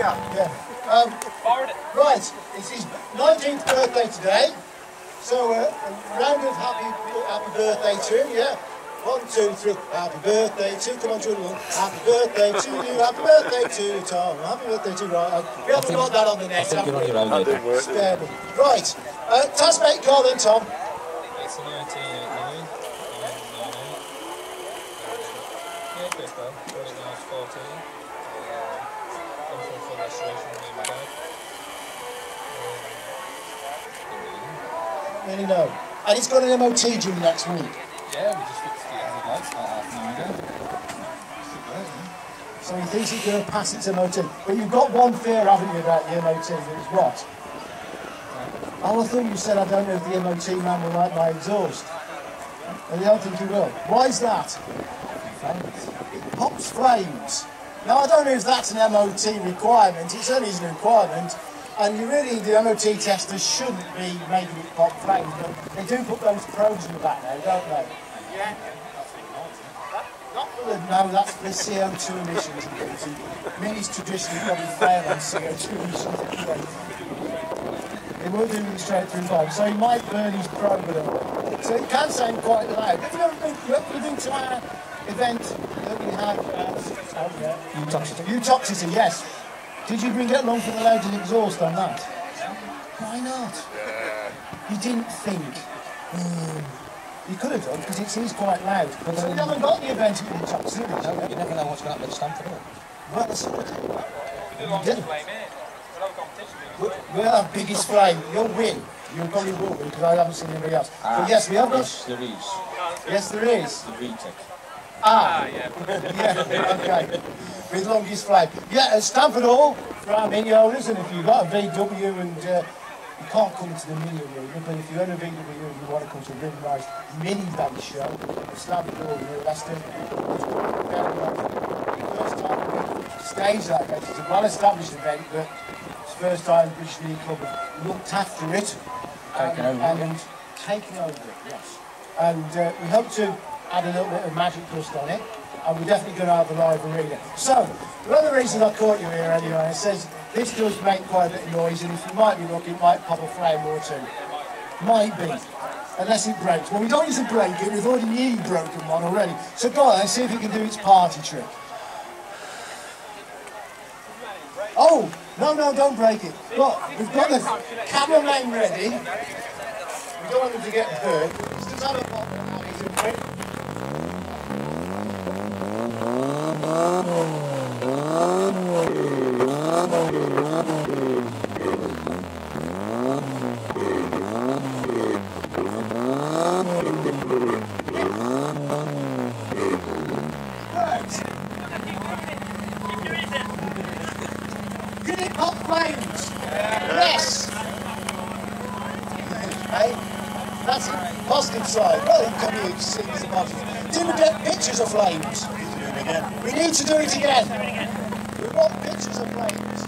go. Yeah. Um, right, it's his 19th birthday today. So uh, a round of happy, happy birthday to him, yeah. One, two, three, happy birthday to, come on, children, happy birthday to you, happy birthday to Tom, happy birthday to, right, uh, we haven't got that on the net, I think you're on your own, Right, uh, Tasmate car then, Tom. It's a 19, 89, 99, uh, 99, 99, Really no. And he's got an MOT due next week. yeah, we just fixed the hazard lights about half an hour ago. So he thinks he's going to pass its MOT. But you've got one fear, haven't you, about the MOT? It was what? Oh, I thought you said I don't know if the MOT man will like my exhaust. And I don't think he will. Why is that? It pops flames. Now, I don't know if that's an MOT requirement. It certainly is a requirement. And you really, the MOT testers shouldn't be making it pop flames. But they do put those probes in the back now, don't they? Yeah. Not the, no, that's for CO2 emissions. Minis traditionally probably fail on CO2 emissions. They will do them straight through pipe, so he might burn his probe a little. So it can sound quite loud. Have you ever been, you ever been to our event that we had? Uh, oh yeah. Toxicity. Uttoxeter, yes. Did you bring it along for the loads and exhaust on that? Why not? You didn't think. Hmm. You could have done because it is quite loud. But so we haven't got the event at Uttoxeter. No, you never know what's going to happen at Stanford. Hill. Well, that's what I did. We do long didn't. flame in. We'll have a competition. We'll we'll have biggest flame. You'll win. You probably will win because I haven't seen anybody else. Ah, but yes, we have got. Yes, there is. Yes, there is. The VTEC. Ah, yeah. yeah, okay. With longest flame. Yeah, at Stanford Hall for our mini owners, and if you've got a VW and uh, you can't come to the mini arena, but if you own a VW and you want to come to a really nice mini-van show at Stanford Hall near Leicester, it's very nice. First time we stage that event. It's a well-established event, but it's the first time the British Mini Club have looked after it. Taken and, over and taking over it, yes. And uh, we hope to add a little bit of magic dust on it, and we're definitely going to have a live arena. So, the other reason I caught you here anyway, it says this does make quite a bit of noise, and if you might be lucky, it might pop a flame or two. Might be. Unless it breaks. Well, we don't need to break it, we've already nearly broken one already. So go on, let's see if it can do its party trick. Oh, no, no, don't break it. We've got the cameraman ready. We don't want them to get hurt. Let's just have a pop Can it pop flames? Yes. Hey, that's the positive side. Well, you come here to see the positive. Didn't we get pictures of flames? We need to do it again. We want pictures of flames.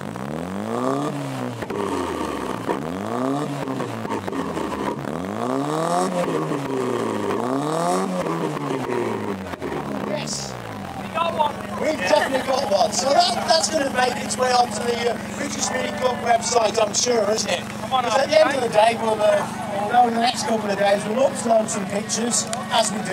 Yes. We've definitely got one. So that, that's going to make its way onto the uh, British Mini Club website, I'm sure, isn't it? Because at the end of the day, we'll, uh, we'll know in the next couple of days, we'll upload some pictures as we do.